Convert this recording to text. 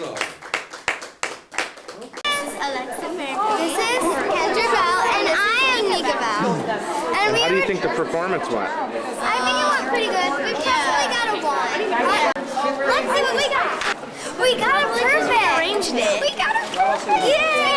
This is Alexa Merkel. This is Kendra Bell, and I am Nika Bell. And we how do you think the performance went? I think it went pretty good. We definitely got a one. But let's see what we got. We got a perfect. We got it perfect. Yeah.